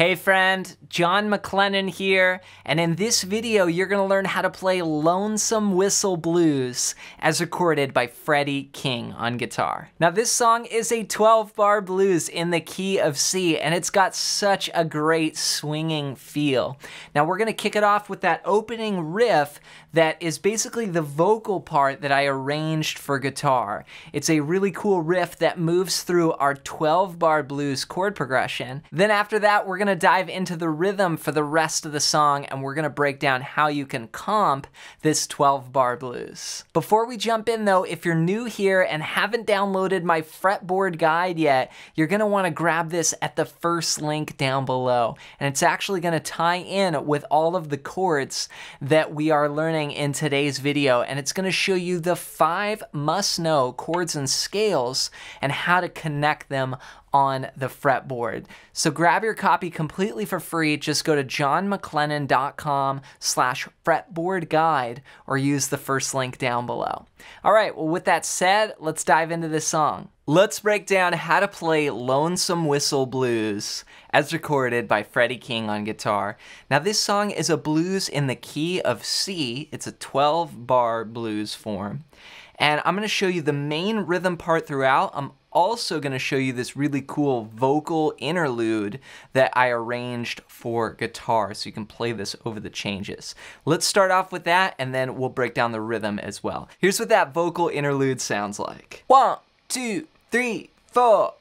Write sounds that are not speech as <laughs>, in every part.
Hey friend, Jon MacLennan here, and in this video you're to learn how to play Lonesome Whistle Blues as recorded by Freddie King on guitar. Now this song is a 12 bar blues in the key of C and it's got such a great swinging feel. Now we're to kick it off with that opening riff that is basically the vocal part that I arranged for guitar. It's a really cool riff that moves through our 12 bar blues chord progression. Then after that we're going to dive into the rhythm for the rest of the song and we're gonna break down how you can comp this 12 bar blues. Before we jump in though, if you're new here and haven't downloaded my fretboard guide yet, you're gonna wanna grab this at the first link down below. And it's actually gonna tie in with all of the chords that we are learning in today's video. And it's gonna show you the five must know chords and scales and how to connect them on the fretboard. So grab your copy completely for free. Just go to jonmaclennan.com slash fretboard guide or use the first link down below. All right, well, with that said, let's dive into this song. Let's break down how to play Lonesome Whistle Blues as recorded by Freddie King on guitar. Now this song is a blues in the key of C. It's a 12 bar blues form. And I'm gonna show you the main rhythm part throughout. I'm also going to show you this really cool vocal interlude that I arranged for guitar so you can play this over the changes. Let's start off with that and then we'll break down the rhythm as well. Here's what that vocal interlude sounds like. One, two, three, four.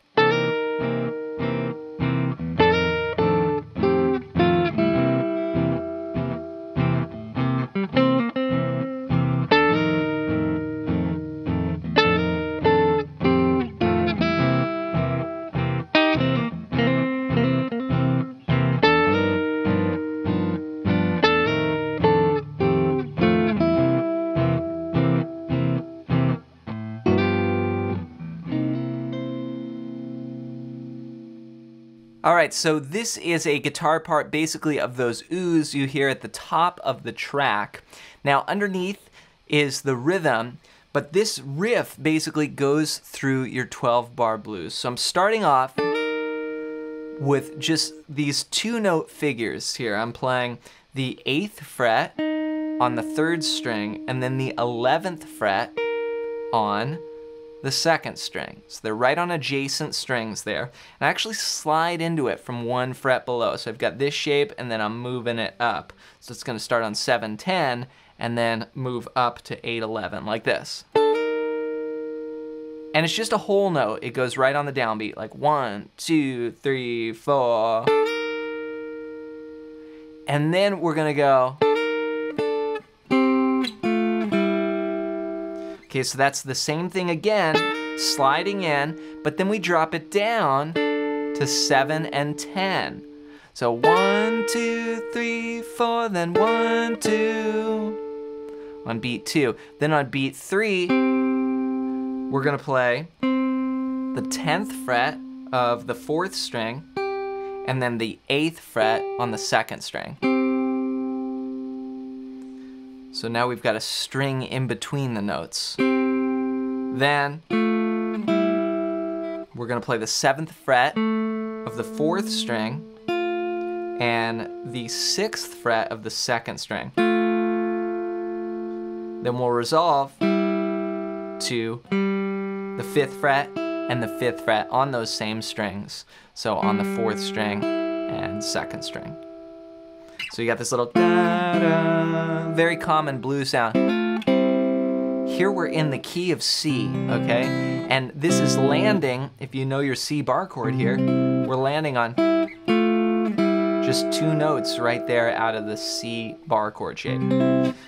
All right, so this is a guitar part basically of those oohs you hear at the top of the track. Now underneath is the rhythm, but this riff basically goes through your 12 bar blues. So I'm starting off with just these two note figures here. I'm playing the eighth fret on the third string and then the 11th fret on the second string. So they're right on adjacent strings there. And I actually slide into it from one fret below. So I've got this shape and then I'm moving it up. So it's gonna start on 710 and then move up to 811 like this. And it's just a whole note. It goes right on the downbeat, like one, two, three, four. And then we're gonna go Okay, so that's the same thing again, sliding in, but then we drop it down to seven and 10. So one, two, three, four, then one, two, on beat two. Then on beat three, we're gonna play the 10th fret of the fourth string, and then the eighth fret on the second string. So now we've got a string in between the notes. Then we're gonna play the seventh fret of the fourth string and the sixth fret of the second string. Then we'll resolve to the fifth fret and the fifth fret on those same strings. So on the fourth string and second string. So you got this little da da, very common blues sound. Here we're in the key of C, okay? And this is landing, if you know your C bar chord here, we're landing on just two notes right there out of the C bar chord shape.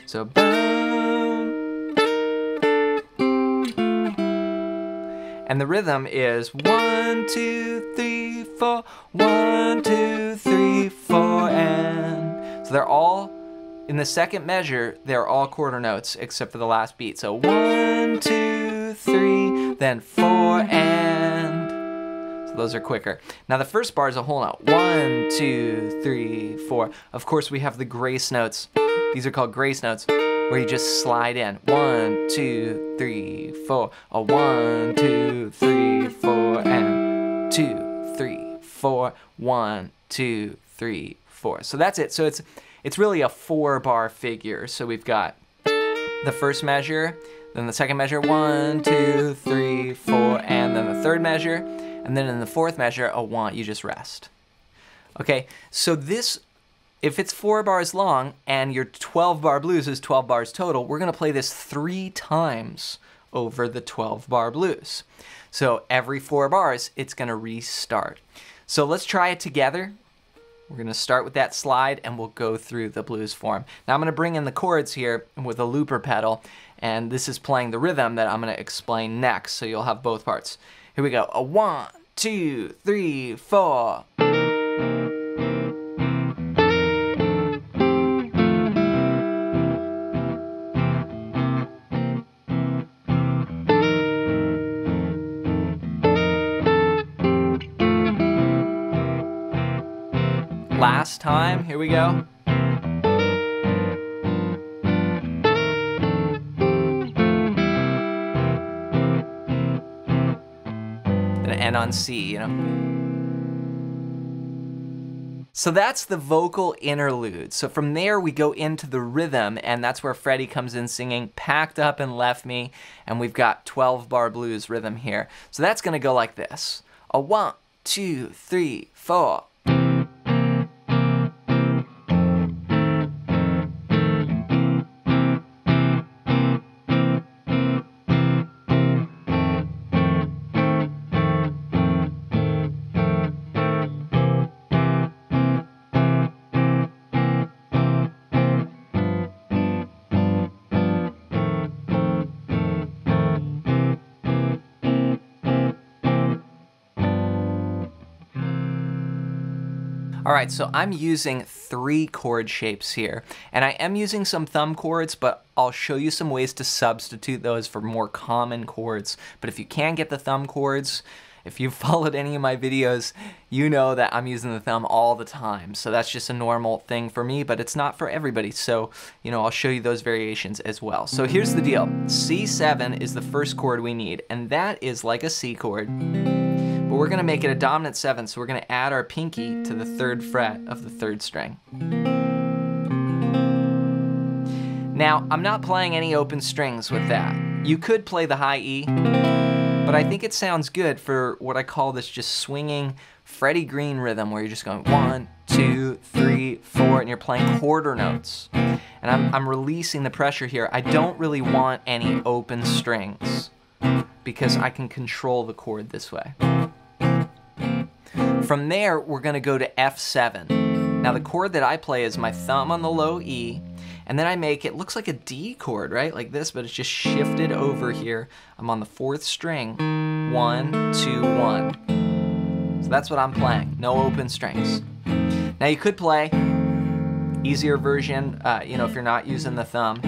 So, and the rhythm is one, two, three, four, one, two, three, four, and so they're all, in the second measure, they're all quarter notes except for the last beat. So one, two, three, then four, and so those are quicker. Now the first bar is a whole note. One, two, three, four. Of course we have the grace notes. These are called grace notes where you just slide in. One, two, three, four. A one, two, three, four, and two, three, four. One, two, three, four. So that's it. So it's it's really a four bar figure. So we've got the first measure, then the second measure, one, two, three, four, and then the third measure, and then in the fourth measure, a one, you just rest. Okay, so this, if it's four bars long and your 12 bar blues is 12 bars total, we're gonna play this three times over the 12 bar blues. So every four bars, it's gonna restart. So let's try it together. We're gonna start with that slide and we'll go through the blues form. Now I'm gonna bring in the chords here with a looper pedal and this is playing the rhythm that I'm gonna explain next so you'll have both parts. Here we go, a one, two, three, four. Last time. Here we go. Gonna end on C, you know. So that's the vocal interlude. So from there we go into the rhythm and that's where Freddie comes in singing Packed Up and Left Me and we've got 12 bar blues rhythm here. So that's gonna go like this. A one, two, three, four. All right, so I'm using three chord shapes here, and I am using some thumb chords, but I'll show you some ways to substitute those for more common chords. But if you can't get the thumb chords, if you've <laughs> followed any of my videos, you know that I'm using the thumb all the time. So that's just a normal thing for me, but it's not for everybody. So, you know, I'll show you those variations as well. So here's the deal. C7 is the first chord we need, and that is like a C chord but we're gonna make it a dominant seven, so we're gonna add our pinky to the third fret of the third string. Now, I'm not playing any open strings with that. You could play the high E, but I think it sounds good for what I call this just swinging Freddie Green rhythm where you're just going one, two, three, four, and you're playing quarter notes. And I'm, I'm releasing the pressure here. I don't really want any open strings because I can control the chord this way. From there, we're gonna go to F7. Now the chord that I play is my thumb on the low E, and then I make, it looks like a D chord, right? Like this, but it's just shifted over here. I'm on the fourth string, one, two, one. So that's what I'm playing, no open strings. Now you could play easier version, uh, you know, if you're not using the thumb.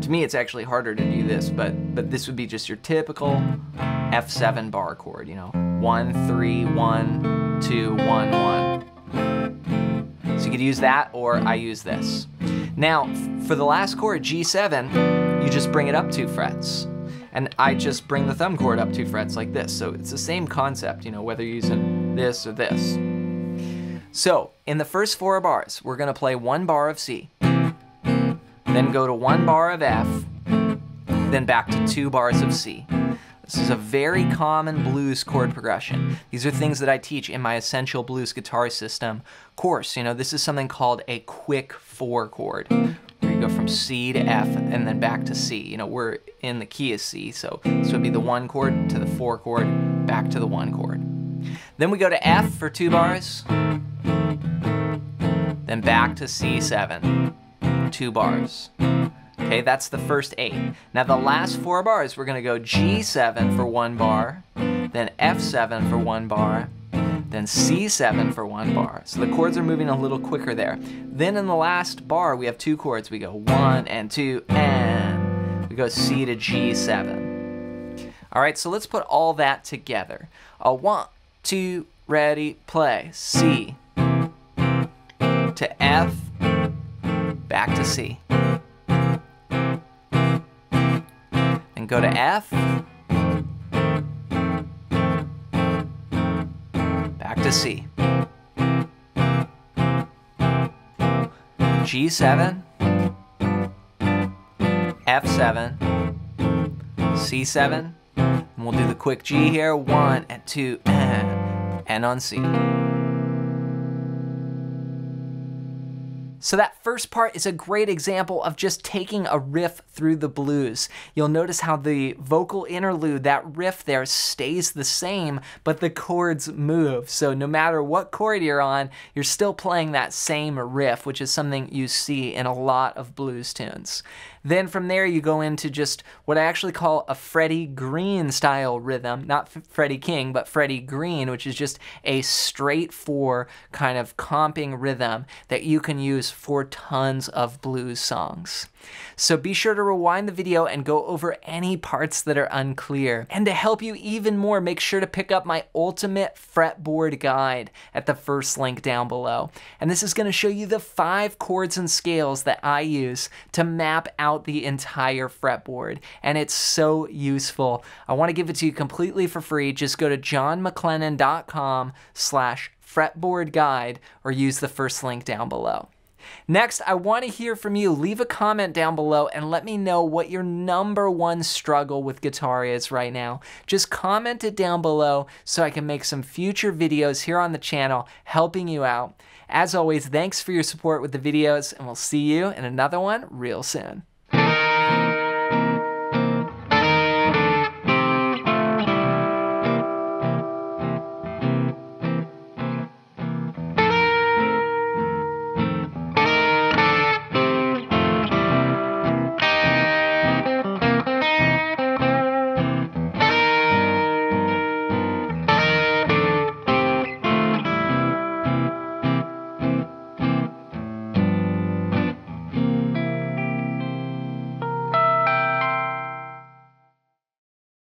To me, it's actually harder to do this, but, but this would be just your typical F7 bar chord, you know, one, three, one, two, one, one. So you could use that or I use this. Now, for the last chord, G7, you just bring it up two frets. And I just bring the thumb chord up two frets like this. So it's the same concept, you know, whether you're using this or this. So in the first four bars, we're gonna play one bar of C, then go to one bar of F, then back to two bars of C. This is a very common blues chord progression. These are things that I teach in my Essential Blues Guitar System course. You know, this is something called a quick four chord. Where you go from C to F and then back to C. You know, we're in the key of C, so this would be the one chord to the four chord, back to the one chord. Then we go to F for two bars, then back to C7, two bars. Okay, mm-hmm. that's the first eight. Now the last four bars, we're gonna go G7 for one bar, then F7 for one bar, then C7 for one bar. So the chords are moving a little quicker there. Then in the last bar, we have two chords. We go one and two, and we go C to G7. All right, so let's put all that together. A one, two, ready, play. C to F, back to C. go to mm. F. Back to C. G7, F7, C7, and we'll do the quick G here, one and two, and, <laughs> and on C. So that first part is a great example of just taking a riff through the blues. You'll notice how the vocal interlude, that riff there stays the same, but the chords move. So no matter what chord you're on, you're still playing that same riff, which is something you see in a lot of blues tunes. Then from there, you go into just what I actually call a Freddie Green style rhythm, not Freddie King, but Freddie Green, which is just a straight four kind of comping rhythm that you can use for tons of blues songs. So be sure to rewind the video and go over any parts that are unclear. And to help you even more, make sure to pick up my ultimate fretboard guide at the first link down below. And this is gonna show you the five chords and scales that I use to map out the entire fretboard. And it's so useful. I wanna give it to you completely for free. Just go to jonmaclennan.com slash fretboard guide or use the first link down below. Next, I want to hear from you. Leave a comment down below and let me know what your number one struggle with guitar is right now. Just comment it down below so I can make some future videos here on the channel helping you out. As always, thanks for your support with the videos and we'll see you in another one real soon.